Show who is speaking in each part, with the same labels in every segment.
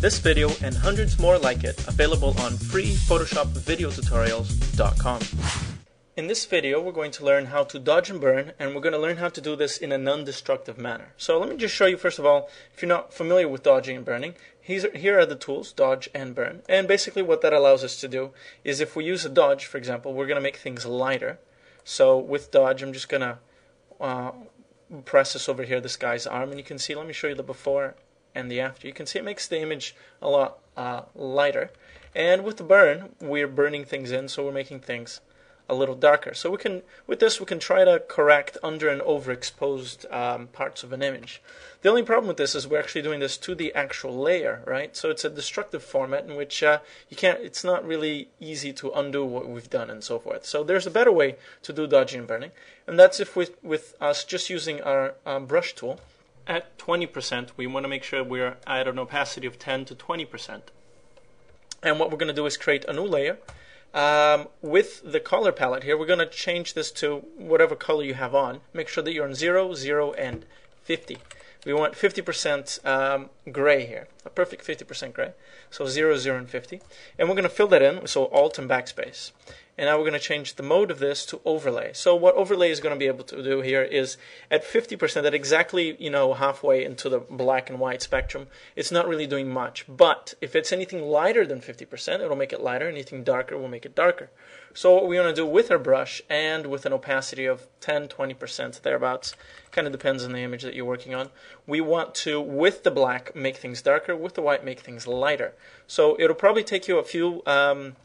Speaker 1: This video and hundreds more like it available on freePhotoshopVideoTutorials.com. In this video, we're going to learn how to dodge and burn, and we're going to learn how to do this in a non-destructive manner. So let me just show you, first of all, if you're not familiar with dodging and burning, here are the tools, dodge and burn. And basically what that allows us to do is if we use a dodge, for example, we're going to make things lighter. So with dodge, I'm just going to uh, press this over here, this guy's arm, and you can see, let me show you the before and the after. You can see it makes the image a lot uh, lighter. And with the burn, we're burning things in, so we're making things a little darker. So we can, with this, we can try to correct under and overexposed um, parts of an image. The only problem with this is we're actually doing this to the actual layer, right? So it's a destructive format in which uh, you can't. It's not really easy to undo what we've done and so forth. So there's a better way to do dodging and burning, and that's if with with us just using our um, brush tool at 20%, we want to make sure we're at an opacity of 10 to 20%. And what we're going to do is create a new layer um, with the color palette here, we're going to change this to whatever color you have on. Make sure that you're on 0, 0, and 50. We want 50% um, gray here, a perfect 50% gray. So 0, 0, and 50. And we're going to fill that in, so Alt and Backspace. And now we're going to change the mode of this to overlay. So what overlay is going to be able to do here is at 50%, at exactly you know halfway into the black and white spectrum, it's not really doing much. But if it's anything lighter than 50%, it'll make it lighter. Anything darker will make it darker. So what we want to do with our brush and with an opacity of 10, 20% thereabouts, kind of depends on the image that you're working on, we want to, with the black, make things darker, with the white, make things lighter. So it'll probably take you a few... Um,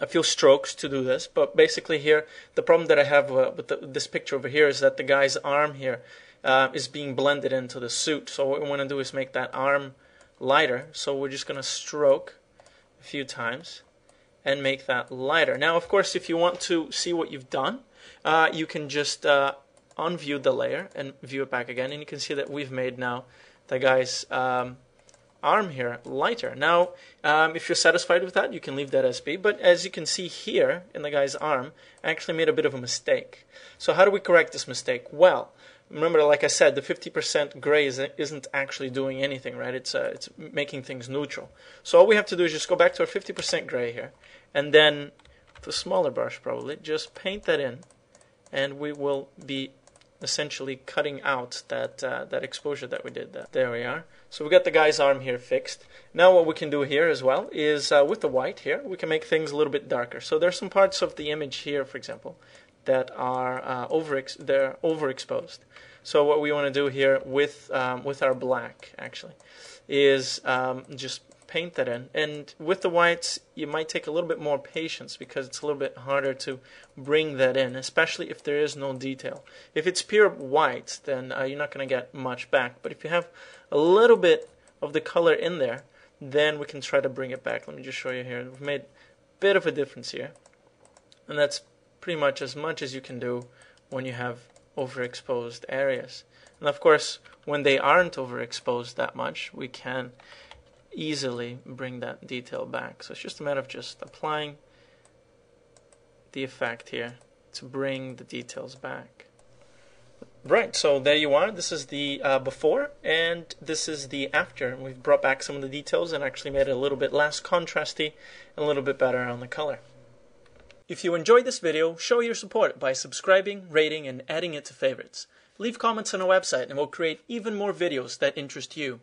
Speaker 1: a few strokes to do this, but basically here, the problem that I have uh, with the, this picture over here is that the guy's arm here uh, is being blended into the suit. So what we want to do is make that arm lighter. So we're just going to stroke a few times and make that lighter. Now, of course, if you want to see what you've done, uh, you can just uh, unview the layer and view it back again, and you can see that we've made now the guy's um, arm here lighter. Now, um, if you're satisfied with that, you can leave that as B. But as you can see here in the guy's arm, I actually made a bit of a mistake. So how do we correct this mistake? Well, remember, like I said, the 50% gray isn't actually doing anything, right? It's, uh, it's making things neutral. So all we have to do is just go back to our 50% gray here, and then with a smaller brush probably, just paint that in, and we will be essentially cutting out that uh, that exposure that we did. There we are. So we got the guy's arm here fixed. Now what we can do here as well is uh, with the white here, we can make things a little bit darker. So there's some parts of the image here, for example, that are uh, over they're overexposed. So what we want to do here with um, with our black actually is um, just paint that in. And with the whites, you might take a little bit more patience because it's a little bit harder to bring that in, especially if there is no detail. If it's pure white, then uh, you're not going to get much back. But if you have a little bit of the color in there, then we can try to bring it back. Let me just show you here. We've made a bit of a difference here. And that's pretty much as much as you can do when you have overexposed areas. And of course, when they aren't overexposed that much, we can easily bring that detail back. So it's just a matter of just applying the effect here to bring the details back. Right, so there you are. This is the uh, before and this is the after. We've brought back some of the details and actually made it a little bit less contrasty and a little bit better on the color. If you enjoyed this video, show your support by subscribing, rating, and adding it to favorites. Leave comments on our website and we'll create even more videos that interest you.